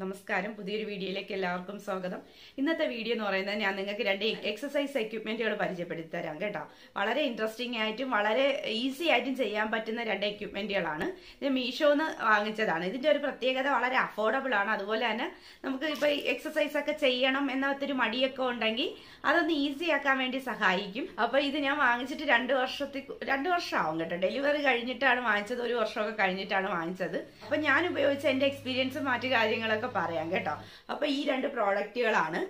നമസ്കാരം. പുതിയൊരു വീഡിയോയിലേക്ക് എല്ലാവർക്കും സ്വാഗതം. ഇന്നത്തെ വീഡിയോ എന്ന് പറയുന്നത് ഞാൻ നിങ്ങൾക്ക് രണ്ട് എക്സസൈസ് എക്യുപ്മെന്റുകൾ പരിചയപ്പെടുത്തി തരാം കേട്ടോ. വളരെ ഇൻട്രസ്റ്റിംഗ് ആയിട്ടും വളരെ ഈസി ആയിട്ടും ചെയ്യാൻ പറ്റുന്ന രണ്ട് എക്യുപ്മെന്റുകളാണ് ഇത് മീഷോന്ന് വാങ്ങിച്ചതാണ്. ഇതിന്റെ ഒരു പ്രത്യേകത വളരെ അഫോർഡബിൾ ആണ്. അതുപോലെ തന്നെ നമുക്ക് ഇപ്പൊ എക്സസൈസ് ഒക്കെ ചെയ്യണം എന്നൊരു മടിയൊക്കെ ഉണ്ടെങ്കിൽ അതൊന്ന് ഈസി ആക്കാൻ വേണ്ടി സഹായിക്കും. അപ്പൊ ഇത് ഞാൻ വാങ്ങിച്ചിട്ട് രണ്ട് വർഷത്തിൽ രണ്ട് വർഷമാവും കേട്ടോ. ഡെലിവറി കഴിഞ്ഞിട്ടാണ് വാങ്ങിച്ചത്. ഒരു വർഷമൊക്കെ കഴിഞ്ഞിട്ടാണ് വാങ്ങിച്ചത്. അപ്പൊ ഞാൻ ഉപയോഗിച്ച എന്റെ എക്സ്പീരിയൻസും മറ്റു കാര്യങ്ങളൊക്കെ പറയാം കേട്ടോ. അപ്പൊ ഈ രണ്ട് പ്രോഡക്റ്റുകളാണ്.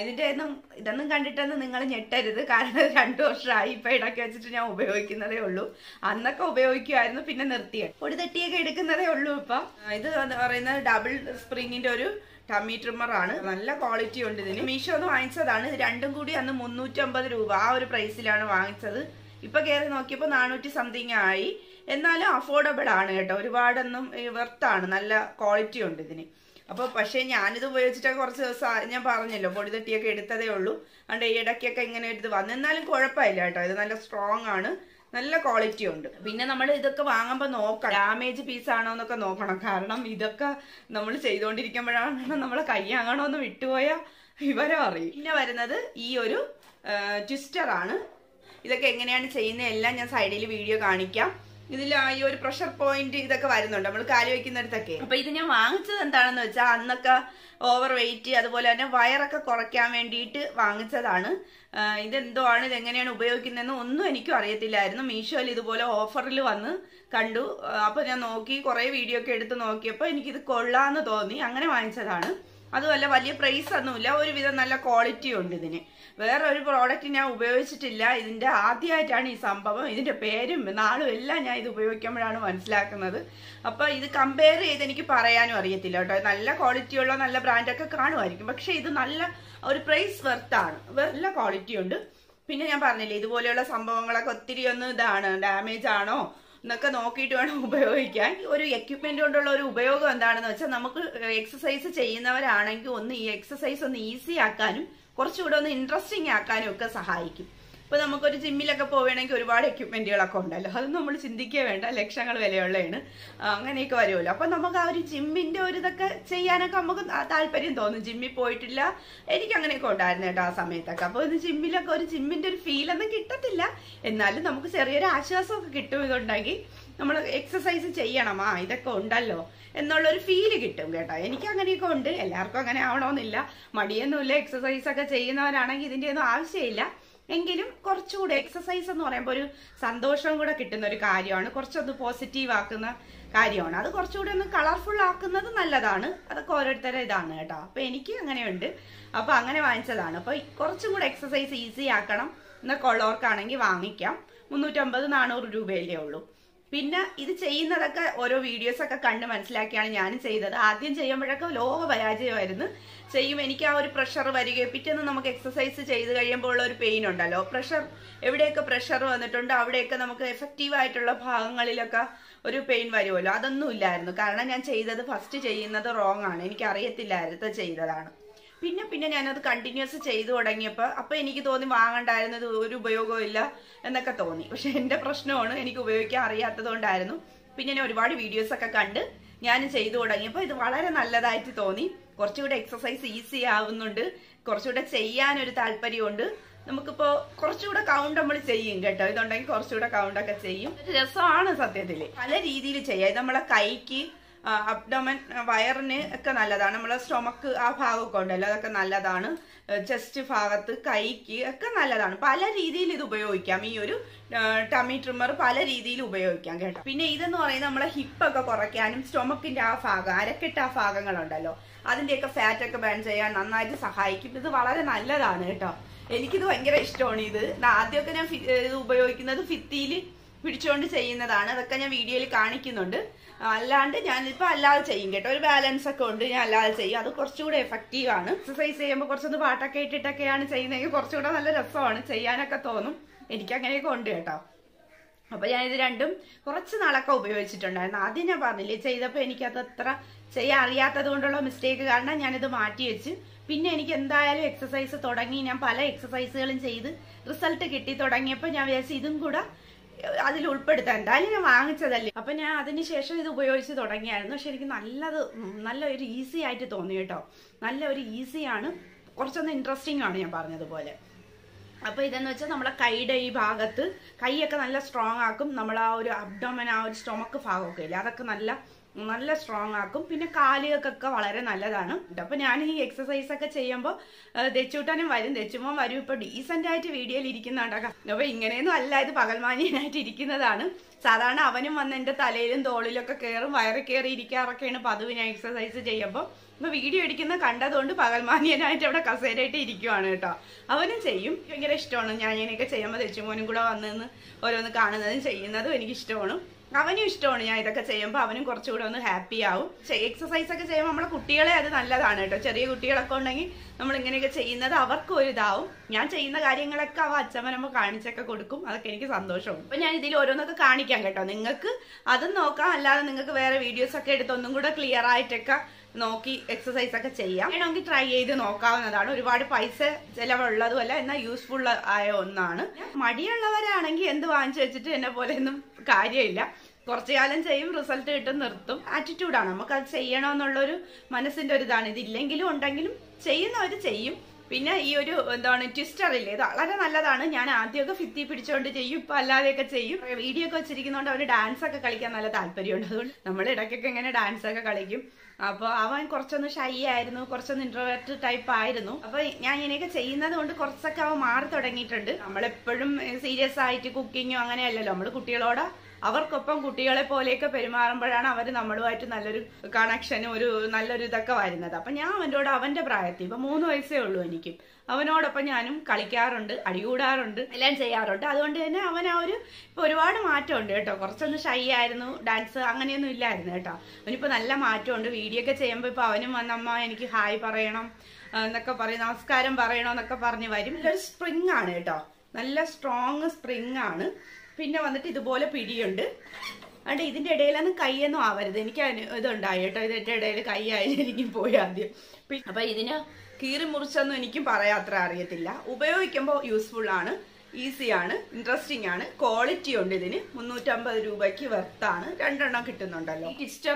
ഇതിന്റെ ഒന്നും ഇതൊന്നും കണ്ടിട്ടൊന്നും നിങ്ങൾ ഞെട്ടരുത്. കാരണം രണ്ട് വർഷമായി ഇപ്പൊ ഇടയ്ക്ക് വെച്ചിട്ട് ഞാൻ ഉപയോഗിക്കുന്നതേ ഉള്ളൂ. അന്നൊക്കെ ഉപയോഗിക്കുമായിരുന്നു പിന്നെ നിർത്തിയ പൊടി തട്ടിയൊക്കെ എടുക്കുന്നതേ ഉള്ളൂ ഇപ്പൊ. ഇത് പറയുന്ന ഡബിൾ സ്പ്രിങ്ങിന്റെ ഒരു ടമ്മി ട്രിമ്മർ ആണ്. നല്ല ക്വാളിറ്റി ഉണ്ട് ഇതിന്. മീഷോ ഒന്ന് വാങ്ങിച്ചതാണ്. രണ്ടും കൂടി അന്ന് മുന്നൂറ്റമ്പത് രൂപ ആ ഒരു പ്രൈസിലാണ് വാങ്ങിച്ചത്. ഇപ്പൊ കയറി നോക്കിയപ്പോ നാനൂറ്റി സംതിങ് ആയി. എന്നാലും അഫോർഡബിൾ ആണ് കേട്ടോ. ഒരുപാടൊന്നും വെർത്താണ് നല്ല ക്വാളിറ്റി ഉണ്ട് ഇതിന്. അപ്പോൾ പക്ഷേ ഞാനിത് ഉപയോഗിച്ചിട്ടൊക്കെ കുറച്ച് ദിവസം ഞാൻ പറഞ്ഞല്ലോ പൊടി തട്ടിയൊക്കെ എടുത്തതേ ഉള്ളൂ. അതുകൊണ്ട് ഈ ഇടയ്ക്കൊക്കെ ഇങ്ങനെ എടുത്ത് ഇത് വന്നു. എന്നാലും കുഴപ്പമില്ല കേട്ടോ. ഇത് നല്ല സ്ട്രോങ് ആണ്. നല്ല ക്വാളിറ്റി ഉണ്ട്. പിന്നെ നമ്മൾ ഇതൊക്കെ വാങ്ങുമ്പോൾ നോക്കണം. ഡാമേജ് പീസ് ആണോ എന്നൊക്കെ നോക്കണം. കാരണം ഇതൊക്കെ നമ്മൾ ചെയ്തുകൊണ്ടിരിക്കുമ്പോഴാണ് നമ്മളെ കൈയാങ്ങണോ എന്ന് വിട്ടുപോയാൽ വിവരം അറിയും. പിന്നെ വരുന്നത് ഈ ഒരു ട്വിസ്റ്റർ ആണ്. ഇതൊക്കെ എങ്ങനെയാണ് ചെയ്യുന്നത് എല്ലാം ഞാൻ സൈഡിൽ വീഡിയോ കാണിക്കാം. ഇതിൽ ഈ ഒരു പ്രഷർ പോയിന്റ് ഇതൊക്കെ വരുന്നുണ്ട്. നമ്മൾ കാലി വയ്ക്കുന്നിടത്തൊക്കെ അപ്പൊ ഇത് ഞാൻ വാങ്ങിച്ചത് എന്താണെന്ന് വെച്ചാൽ അന്നൊക്കെ ഓവർ വെയിറ്റ് അതുപോലെ തന്നെ വയറൊക്കെ കുറയ്ക്കാൻ വേണ്ടിയിട്ട് വാങ്ങിച്ചതാണ്. ഇതെന്തോ ആണ് ഇതെങ്ങനെയാണ് ഉപയോഗിക്കുന്നതെന്ന് ഒന്നും എനിക്കും അറിയത്തില്ലായിരുന്നു. മീഷോയിൽ ഇതുപോലെ ഓഫറിൽ വന്ന് കണ്ടു. അപ്പോൾ അപ്പൊ ഞാൻ നോക്കി കുറെ വീഡിയോ ഒക്കെ എടുത്ത് നോക്കിയപ്പോൾ എനിക്കിത് കൊള്ളാന്ന് തോന്നി. അങ്ങനെ വാങ്ങിച്ചതാണ്. അതുമല്ല വലിയ പ്രൈസ് ഒന്നുമില്ല. ഒരുവിധം നല്ല ക്വാളിറ്റി ഉണ്ട് ഇതിന്. വേറെ ഒരു പ്രോഡക്റ്റ് ഞാൻ ഉപയോഗിച്ചിട്ടില്ല. ഇതിന്റെ ആദ്യമായിട്ടാണ് ഈ സംഭവം. ഇതിന്റെ പേരും നാളും എല്ലാം ഞാൻ ഇത് ഉപയോഗിക്കുമ്പോഴാണ് മനസ്സിലാക്കുന്നത്. അപ്പോൾ ഇത് കമ്പയർ ചെയ്ത് എനിക്ക് പറയാനും അറിയത്തില്ല കേട്ടോ. നല്ല ക്വാളിറ്റിയുള്ള നല്ല ബ്രാൻഡൊക്കെ കാണുമായിരിക്കും. പക്ഷേ ഇത് നല്ല ഒരു പ്രൈസ് വെർത്താണ് നല്ല ക്വാളിറ്റി ഉണ്ട്. പിന്നെ ഞാൻ പറഞ്ഞില്ലേ ഇതുപോലെയുള്ള സംഭവങ്ങളൊക്കെ ഒത്തിരി ഒന്ന് ഇതാണ് ഡാമേജ് ആണോ? എന്നൊക്കെ നോക്കിയിട്ട് വേണം ഉപയോഗിക്കാൻ. ഒരു എക്യുപ്മെന്റ് കൊണ്ടുള്ള ഒരു ഉപയോഗം എന്താണെന്ന് വെച്ചാൽ നമുക്ക് എക്സസൈസ് ചെയ്യുന്നവരാണെങ്കിൽ ഒന്ന് ഈ എക്സസൈസ് ഒന്ന് ഈസി ആക്കാനും കുറച്ചുകൂടെ ഒന്ന് ഇൻട്രസ്റ്റിംഗ് ആക്കാനും ഒക്കെ സഹായിക്കും. ഇപ്പൊ നമുക്കൊരു ജിമ്മിലൊക്കെ പോവുകയാണെങ്കിൽ ഒരുപാട് എക്യുപ്മെന്റുകളൊക്കെ ഉണ്ടല്ലോ. അത് നമ്മൾ ചിന്തിക്കുക വേണ്ട. ലക്ഷങ്ങൾ വിലയുള്ളതാണ്. അങ്ങനെയൊക്കെ വരുമല്ലോ. അപ്പൊ നമുക്ക് ആ ഒരു ജിമ്മിന്റെ ഒരു ഇതൊക്കെ ചെയ്യാനൊക്കെ നമുക്ക് താല്പര്യം തോന്നും. ജിമ്മിൽ പോയിട്ടില്ല. എനിക്ക് അങ്ങനെയൊക്കെ ഉണ്ടായിരുന്നു കേട്ടോ ആ സമയത്തൊക്കെ. അപ്പൊ ഇത് ജിമ്മിലൊക്കെ ഒരു ജിമ്മിന്റെ ഒരു ഫീൽ ഒന്നും കിട്ടത്തില്ല. എന്നാലും നമുക്ക് ചെറിയൊരു ആശ്വാസമൊക്കെ കിട്ടും ഇതുണ്ടെങ്കിൽ നമ്മൾ എക്സസൈസ് ചെയ്യണം. ആ ഇതൊക്കെ ഉണ്ടല്ലോ എന്നുള്ള ഒരു ഫീൽ കിട്ടും കേട്ടോ. എനിക്ക് അങ്ങനെയൊക്കെ ഉണ്ട്. എല്ലാവർക്കും അങ്ങനെ ആവണമെന്നില്ല. മടിയൊന്നുമില്ല. എക്സസൈസ് ഒക്കെ ചെയ്യുന്നവരാണെങ്കിൽ ഇതിന്റെ ഒന്നും ആവശ്യമില്ല. എങ്കിലും കുറച്ചുകൂടെ എക്സസൈസ് എന്ന് പറയുമ്പോൾ ഒരു സന്തോഷവും കൂടെ കിട്ടുന്ന ഒരു കാര്യമാണ്. കുറച്ചൊന്ന് പോസിറ്റീവ് ആക്കുന്ന കാര്യമാണ്. അത് കുറച്ചുകൂടെ ഒന്ന് കളർഫുൾ ആക്കുന്നത് നല്ലതാണ്. അതൊക്കെ ഓരോരുത്തരുടെ ഇതാണ് കേട്ടോ. അപ്പൊ എനിക്ക് അങ്ങനെയുണ്ട്. അപ്പൊ അങ്ങനെ വാങ്ങിച്ചതാണ്. അപ്പോൾ കുറച്ചും കൂടെ എക്സസൈസ് ഈസി ആക്കണം. എന്നൊക്കെ ഉള്ളവർക്കാണെങ്കിൽ വാങ്ങിക്കാം. മുന്നൂറ്റമ്പത് നാനൂറ് രൂപയല്ലേ ഉള്ളൂ. പിന്നെ ഇത് ചെയ്യുന്നതൊക്കെ ഓരോ വീഡിയോസ് ഒക്കെ കണ്ട് മനസ്സിലാക്കിയാണ് ഞാനും ചെയ്തത്. ആദ്യം ചെയ്യുമ്പോഴൊക്കെ ലോക പരാജയമായിരുന്നു. ചെയ്യും എനിക്ക് ആ ഒരു പ്രഷർ വരികയും പിറ്റേന്ന് നമുക്ക് എക്സസൈസ് ചെയ്ത് കഴിയുമ്പോൾ ഉള്ള ഒരു പെയിൻ ഉണ്ടല്ലോ. പ്രഷർ എവിടെയൊക്കെ പ്രഷർ വന്നിട്ടുണ്ട് അവിടെയൊക്കെ നമുക്ക് എഫക്റ്റീവ് ആയിട്ടുള്ള ഭാഗങ്ങളിലൊക്കെ ഒരു പെയിൻ വരുമല്ലോ. അതൊന്നും ഇല്ലായിരുന്നു. കാരണം ഞാൻ ചെയ്തത് ഫസ്റ്റ് ചെയ്യുന്നത് റോങ് ആണ്. എനിക്ക് അറിയത്തില്ലായിരുന്നു ചെയ്തതാണ്. പിന്നെ പിന്നെ ഞാനത് കണ്ടിന്യൂസ് ചെയ്തു തുടങ്ങിയപ്പോൾ അപ്പോൾ എനിക്ക് തോന്നി വാങ്ങണ്ടായിരുന്നത് ഒരു ഉപയോഗവും ഇല്ല എന്നൊക്കെ തോന്നി. പക്ഷെ എന്റെ പ്രശ്നമാണ് എനിക്ക് ഉപയോഗിക്കാൻ അറിയാത്തത് കൊണ്ടായിരുന്നു. പിന്നെ ഞാൻ ഒരുപാട് വീഡിയോസ് ഒക്കെ കണ്ട് ഞാൻ ചെയ്തു തുടങ്ങിയപ്പോൾ ഇത് വളരെ നല്ലതായിട്ട് തോന്നി. കുറച്ചുകൂടെ എക്സസൈസ് ഈസി ആവുന്നുണ്ട്. കുറച്ചുകൂടെ ചെയ്യാനൊരു താല്പര്യമുണ്ട്. നമുക്കിപ്പോ കുറച്ചുകൂടെ കൗണ്ട് നമ്മൾ ചെയ്യും കേട്ടോ. ഇതുണ്ടെങ്കിൽ കുറച്ചുകൂടെ കൗണ്ട് ഒക്കെ ചെയ്യും. രസമാണ് സത്യത്തിൽ പല രീതിയിൽ ചെയ്യാം. നമ്മളെ കൈക്ക് അബ്ഡോമൻ വയറിന് ഒക്കെ നല്ലതാണ്. നമ്മളെ സ്റ്റൊമക്ക് ആ ഭാഗമൊക്കെ ഉണ്ടല്ലോ അതൊക്കെ നല്ലതാണ്. ചെസ്റ്റ് ഭാഗത്ത് കൈക്ക് ഒക്കെ നല്ലതാണ്. പല രീതിയിൽ ഇത് ഉപയോഗിക്കാം. ഈ ഒരു ടമി ട്രിമ്മർ പല രീതിയിൽ ഉപയോഗിക്കാം കേട്ടോ. പിന്നെ ഇതെന്ന് പറയുന്നത് നമ്മളെ ഹിപ്പൊക്കെ കുറയ്ക്കാനും സ്റ്റൊമക്കിന്റെ ആ ഭാഗം അരക്കെട്ട് ആ ഭാഗങ്ങളുണ്ടല്ലോ അതിന്റെയൊക്കെ ഫാറ്റ് ഒക്കെ ബേൺ ചെയ്യാൻ നന്നായിട്ട് സഹായിക്കും. ഇത് വളരെ നല്ലതാണ് കേട്ടോ. എനിക്കിത് ഭയങ്കര ഇഷ്ടമാണ് ഇത്. ആദ്യമൊക്കെ ഞാൻ ഇത് ഉപയോഗിക്കുന്നത് ഫിത്തിയിൽ പിടിച്ചുകൊണ്ട് ചെയ്യുന്നതാണ്. അതൊക്കെ ഞാൻ വീഡിയോയിൽ കാണിക്കുന്നുണ്ട്. അല്ലാണ്ട് ഞാനിപ്പോൾ അല്ലാതെ ചെയ്യും കേട്ടോ. ഒരു ബാലൻസ് ഒക്കെ ഉണ്ട് ഞാൻ അല്ലാതെ ചെയ്യും. അത് കുറച്ചുകൂടെ എഫക്റ്റീവ് ആണ്. എക്സസൈസ് ചെയ്യുമ്പോൾ കുറച്ചൊന്ന് പാട്ടൊക്കെ ഇട്ടിട്ടൊക്കെയാണ് ചെയ്യുന്നതെങ്കിൽ കുറച്ചുകൂടെ നല്ല രസമാണ്. ചെയ്യാനൊക്കെ തോന്നും. എനിക്കങ്ങനെയൊക്കെ ഉണ്ട് കേട്ടോ. അപ്പൊ ഞാൻ ഇത് രണ്ടും കുറച്ച് നാളൊക്കെ ഉപയോഗിച്ചിട്ടുണ്ടായിരുന്നു. ആദ്യം ഞാൻ പറഞ്ഞില്ലേ ചെയ്തപ്പോൾ എനിക്കത് അത്ര ചെയ്യാൻ അറിയാത്തത് കൊണ്ടുള്ള മിസ്റ്റേക്ക് കാരണം ഞാനിത് മാറ്റി വെച്ച്. പിന്നെ എനിക്ക് എന്തായാലും എക്സസൈസ് തുടങ്ങി. ഞാൻ പല എക്സസൈസുകളും ചെയ്ത് റിസൾട്ട് കിട്ടി തുടങ്ങിയപ്പോൾ ഞാൻ വിചാരിച്ചു ഇതും കൂടെ അതിൽ ഉൾപ്പെടുത്താൻ. എന്തായാലും ഞാൻ വാങ്ങിച്ചതല്ലേ. അപ്പൊ ഞാൻ അതിനുശേഷം ഇത് ഉപയോഗിച്ച് തുടങ്ങിയായിരുന്നു. പക്ഷെ എനിക്ക് നല്ലത് നല്ല ഒരു ഈസി ആയിട്ട് തോന്നി കേട്ടോ. നല്ല ഒരു ഈസിയാണ് കുറച്ചൊന്ന് ഇൻട്രസ്റ്റിംഗ് ആണ് ഞാൻ പറഞ്ഞതുപോലെ. അപ്പൊ ഇതെന്ന് വെച്ചാൽ നമ്മളെ കൈയുടെ ഈ ഭാഗത്ത് കൈയൊക്കെ നല്ല സ്ട്രോങ് ആക്കും. നമ്മൾ ആ ഒരു അബ്ഡോമൻ ആ ഒരു സ്റ്റൊമക്ക് ഭാഗമൊക്കെ ഇല്ലേ അതൊക്കെ നല്ല നല്ല സ്ട്രോങ് ആക്കും. പിന്നെ കാലുകൾക്കൊക്കെ വളരെ നല്ലതാണ്. അപ്പൊ ഞാൻ ഈ എക്സസൈസ് ഒക്കെ ചെയ്യുമ്പോൾ തെച്ചൂട്ടാനും വരും തെച്ചുമ്പോൾ വരും. ഇപ്പൊ ഡീസെന്റ് ആയിട്ട് വീഡിയോയിൽ ഇരിക്കുന്നുണ്ടാക്കാം അപ്പൊ ഇങ്ങനെയൊന്നും അല്ല ഇത് പകൽമാനിയനായിട്ട് ഇരിക്കുന്നതാണ്. സാധാരണ അവനും വന്ന് എന്റെ തലയിലും തോളിലൊക്കെ കയറും വയറ് കയറി ഇരിക്കാറൊക്കെയാണ് പതിവ് ഞാൻ എക്സസൈസ് ചെയ്യുമ്പോൾ ഇപ്പോൾ വീഡിയോ എടുക്കുന്ന കണ്ടതുകൊണ്ട് പകൽമാനിയനായിട്ട് അവിടെ കസേരയിട്ട് ഇരിക്കുവാണ് കേട്ടോ. അവനും ചെയ്യും. ഭയങ്കര ഇഷ്ടമാണ്. ഞാൻ ഇങ്ങനെയൊക്കെ ചെയ്യുമ്പോൾ തെച്ചുമോനും കൂടെ വന്നു ഓരോന്ന് കാണുന്നതും ചെയ്യുന്നതും എനിക്ക് ഇഷ്ടമാണ് അവനും ഇഷ്ടമാണ് ഞാൻ ഇതൊക്കെ ചെയ്യുമ്പോൾ അവനും കുറച്ചുകൂടെ ഒന്ന് ഹാപ്പി ആവും. എക്സസൈസ് ഒക്കെ ചെയ്യുമ്പോൾ നമ്മളെ കുട്ടികളെ അത് നല്ലതാണ് കേട്ടോ. ചെറിയ കുട്ടികളൊക്കെ ഉണ്ടെങ്കിൽ നമ്മൾ ഇങ്ങനെയൊക്കെ ചെയ്യുന്നത് അവർക്കും ഒരു ഇതാവും. ഞാൻ ചെയ്യുന്ന കാര്യങ്ങളൊക്കെ അവ അച്ഛമ്മനമ്മ കാണിച്ചൊക്കെ കൊടുക്കും. അതൊക്കെ എനിക്ക് സന്തോഷവും. അപ്പൊ ഞാൻ ഇതിൽ ഓരോന്നൊക്കെ കാണിക്കാം കേട്ടോ. നിങ്ങൾക്ക് അതും നോക്കാം. അല്ലാതെ നിങ്ങൾക്ക് വേറെ വീഡിയോസ് ഒക്കെ എടുത്ത് ഒന്നും കൂടെ ക്ലിയർ ആയിട്ടൊക്കെ നോക്കി എക്സസൈസ് ഒക്കെ ചെയ്യാം. വേണമെങ്കിൽ ട്രൈ ചെയ്ത് നോക്കാവുന്നതാണ്. ഒരുപാട് പൈസ ചിലവുള്ളതുമല്ല എന്നാൽ യൂസ്ഫുൾ ആയ ഒന്നാണ്. മടിയുള്ളവരാണെങ്കിൽ എന്ത് വാങ്ങിച്ചു വെച്ചിട്ട് എന്നെ പോലെ ഒന്നും കാര്യമില്ല. കുറച്ചു കാലം ചെയ്യും റിസൾട്ട് കിട്ടും നിർത്തും. ആറ്റിറ്റ്യൂഡാണ് നമുക്ക് അത് ചെയ്യണമെന്നുള്ളൊരു മനസ്സിന്റെ ഒരു ഇതാണ്. ഇതില്ലെങ്കിലും ഉണ്ടെങ്കിലും ചെയ്യുന്നവർ ചെയ്യും. പിന്നെ ഈ ഒരു എന്താണ് ട്വിസ്റ്റർ ഇല്ലേ? ഇത് വളരെ നല്ലതാണ്. ഞാൻ ആദ്യമൊക്കെ ഫിത്തി പിടിച്ചുകൊണ്ട് ചെയ്യും ഇപ്പൊ അല്ലാതെയൊക്കെ ചെയ്യും. വീഡിയോ ഒക്കെ വെച്ചിരിക്കുന്നതുകൊണ്ട് അവർ ഡാൻസ് ഒക്കെ കളിക്കാൻ നല്ല താല്പര്യമുണ്ട്. അതുകൊണ്ട് നമ്മൾ ഇടയ്ക്കൊക്കെ ഇങ്ങനെ ഡാൻസ് ഒക്കെ കളിക്കും. അപ്പൊ അവൻ കുറച്ചൊന്ന് ഷൈ ആയിരുന്നു കുറച്ചൊന്ന് ഇൻട്രോവേർട്ട് ടൈപ്പ് ആയിരുന്നു. അപ്പൊ ഞാൻ ഇങ്ങനെയൊക്കെ ചെയ്യുന്നത് കൊണ്ട് കുറച്ചൊക്കെ അവൻ മാറി തുടങ്ങിയിട്ടുണ്ട്. നമ്മളെപ്പോഴും സീരിയസ് ആയിട്ട് കുക്കിങ്ങോ അങ്ങനെയല്ലല്ലോ. നമ്മൾ കുട്ടികളോട് അവർക്കൊപ്പം കുട്ടികളെ പോലെയൊക്കെ പെരുമാറുമ്പോഴാണ് അവർ നമ്മളുമായിട്ട് നല്ലൊരു കണക്ഷനും ഒരു നല്ലൊരു ഇതൊക്കെ വരുന്നത്. അപ്പൊ ഞാൻ അവന്റെ അവന്റെ പ്രായത്തിൽ ഇപ്പൊ മൂന്ന് വയസ്സേ ഉള്ളൂ എനിക്ക്. അവനോടൊപ്പം ഞാനും കളിക്കാറുണ്ട് അടികൂടാറുണ്ട് എല്ലാം ചെയ്യാറുണ്ട്. അതുകൊണ്ട് തന്നെ അവൻ ആ ഒരു ഇപ്പൊ ഒരുപാട് മാറ്റമുണ്ട് കേട്ടോ. കുറച്ചൊന്ന് ഷൈ ആയിരുന്നു ഡാൻസ് അങ്ങനെയൊന്നും ഇല്ലായിരുന്നു കേട്ടോ. അവനിപ്പോ നല്ല മാറ്റമുണ്ട്. വീഡിയോ ഒക്കെ ചെയ്യുമ്പോൾ ഇപ്പൊ അവനും വന്നമ്മ എനിക്ക് ഹായ് പറയണം എന്നൊക്കെ പറയും. നമസ്കാരം പറയണം എന്നൊക്കെ പറഞ്ഞ് വരും. ഇതൊരു സ്പ്രിങ് ആണ് കേട്ടോ. നല്ല സ്ട്രോങ് സ്പ്രിങ് ആണ്. പിന്നെ വന്നിട്ട് ഇതുപോലെ പിടിയുണ്ട്. അതുകൊണ്ട് ഇതിന്റെ ഇടയിലൊന്നും കൈയൊന്നും ആവരുത്. എനിക്ക് ഇതുണ്ടായി കേട്ടോ. ഇതിന്റെ ഇടയിൽ കൈ എനിക്ക് പോയി ആദ്യം. അപ്പം ഇതിന് കീറി മുറിച്ചൊന്നും എനിക്കും പറയാത്ര അറിയത്തില്ല. ഉപയോഗിക്കുമ്പോൾ യൂസ്ഫുൾ ആണ്. ഈസിയാണ് ഇൻട്രസ്റ്റിംഗ് ആണ്. ക്വാളിറ്റി ഉണ്ട് ഇതിന്. മുന്നൂറ്റമ്പത് രൂപയ്ക്ക് വെർത്താണ് രണ്ടെണ്ണം കിട്ടുന്നുണ്ടല്ലോ.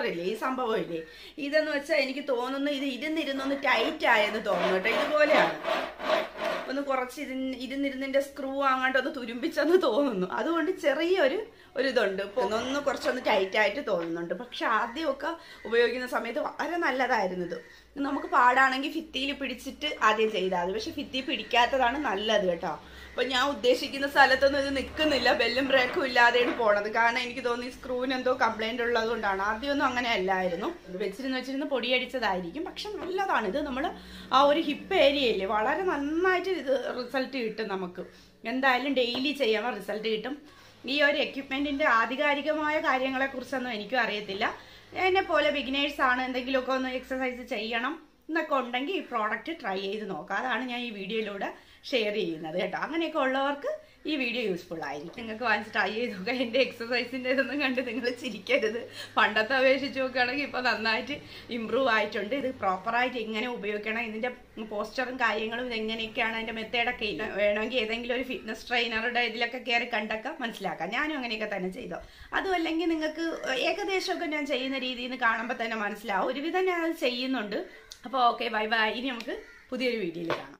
ഇല്ലേ ഈ സംഭവം ഇല്ലേ? ഇതെന്ന് വെച്ചാൽ എനിക്ക് തോന്നുന്നു ഇത് ഇരുന്നിരുന്നൊന്ന് ടൈറ്റ് ആയെന്ന് തോന്നുന്നു കേട്ടോ. ഇതുപോലെയാണ്. ഒന്ന് കുറച്ച് ഇരുന്ന് ഇരുന്നിരുന്നിന്റെ സ്ക്രൂ വാങ്ങാണ്ട് ഒന്ന് തുരുമ്പിച്ചെന്ന് തോന്നുന്നു. അതുകൊണ്ട് ചെറിയൊരു ഒരു ഇതുണ്ട് ഇപ്പൊ ഒന്ന് കുറച്ചൊന്ന് ടൈറ്റായിട്ട് തോന്നുന്നുണ്ട്. പക്ഷെ ആദ്യമൊക്കെ ഉപയോഗിക്കുന്ന സമയത്ത് വളരെ നല്ലതായിരുന്നു ഇത്. നമുക്ക് പാടാണെങ്കിൽ ഫിത്തിയിൽ പിടിച്ചിട്ട് ആദ്യം ചെയ്താൽ മതി. പക്ഷെ ഫിത്തി പിടിക്കാത്തതാണ് നല്ലത് കേട്ടോ. അപ്പൊ ഞാൻ ഉദ്ദേശിക്കുന്ന സ്ഥലത്തൊന്നും ഇത് നിൽക്കുന്നില്ല ബെല്ലും ബ്രേക്കും ഇല്ലാതെയാണ് പോണത്. കാരണം എനിക്ക് തോന്നി സ്ക്രൂവിന് എന്തോ കംപ്ലൈന്റ് ഉള്ളത് കൊണ്ടാണ് ആദ്യമൊന്നും അങ്ങനെ അല്ലായിരുന്നു. വെച്ചിരുന്ന് വെച്ചിരുന്ന് പൊടിയടിച്ചതായിരിക്കും. പക്ഷെ നല്ലതാണ്. ഇത് നമ്മൾ ആ ഒരു ഹിപ്പ് ഏരിയയിൽ വളരെ നന്നായിട്ട് ഇത് റിസൾട്ട് കിട്ടും നമുക്ക്. എന്തായാലും ഡെയിലി ചെയ്യാൻ റിസൾട്ട് കിട്ടും. ഈ ഒരു എക്യുപ്മെന്റിന്റെ ആധികാരികമായ കാര്യങ്ങളെ കുറിച്ചൊന്നും എനിക്കും അറിയത്തില്ല. എന്നെ പോലെ ബിഗിനേഴ്സ് ആണ് എന്തെങ്കിലുമൊക്കെ ഒന്ന് എക്സസൈസ് ചെയ്യണം. എന്നൊക്കെ ഉണ്ടെങ്കിൽ ഈ പ്രോഡക്റ്റ് ട്രൈ ചെയ്ത് നോക്കാം. അതാണ് ഞാൻ ഈ വീഡിയോയിലൂടെ ഷെയർ ചെയ്യുന്നത് കേട്ടോ. അങ്ങനെയൊക്കെ ഉള്ളവർക്ക് ഈ വീഡിയോ യൂസ്ഫുൾ ആയിരിക്കും. നിങ്ങൾക്ക് വാങ്ങിച്ച് ട്രൈ ചെയ്ത് നോക്കുക എന്റെ എക്സസൈസിന്റെ ഇതൊന്നും കണ്ട് നിങ്ങൾ ചിരിക്കരുത്. പണ്ടത്തെ അപേക്ഷിച്ച് നോക്കുകയാണെങ്കിൽ ഇപ്പോൾ നന്നായിട്ട് ഇമ്പ്രൂവ് ആയിട്ടുണ്ട്. ഇത് പ്രോപ്പറായിട്ട് എങ്ങനെ ഉപയോഗിക്കണം ഇതിന്റെ പോസ്റ്ററും കാര്യങ്ങളും ഇതെങ്ങനെയൊക്കെയാണ് അതിന്റെ മെത്തേഡൊക്കെ ഇല്ല വേണമെങ്കിൽ ഏതെങ്കിലും ഒരു ഫിറ്റ്നസ് ട്രെയിനറുടെ ഇതിലൊക്കെ കയറി കണ്ടൊക്കെ മനസ്സിലാക്കാം. ഞാനും അങ്ങനെയൊക്കെ തന്നെ ചെയ്തോ. അതും അല്ലെങ്കിൽ നിങ്ങൾക്ക് ഏകദേശമൊക്കെ ഞാൻ ചെയ്യുന്ന രീതിയിൽ നിന്ന് കാണുമ്പോൾ തന്നെ മനസ്സിലാവും. ഒരുവിധം ഞാൻ അത് ചെയ്യുന്നുണ്ട്. അപ്പോൾ ഓക്കെ ബൈ ബൈ ഇനി നമുക്ക് പുതിയൊരു വീഡിയോയിൽ കാണാം.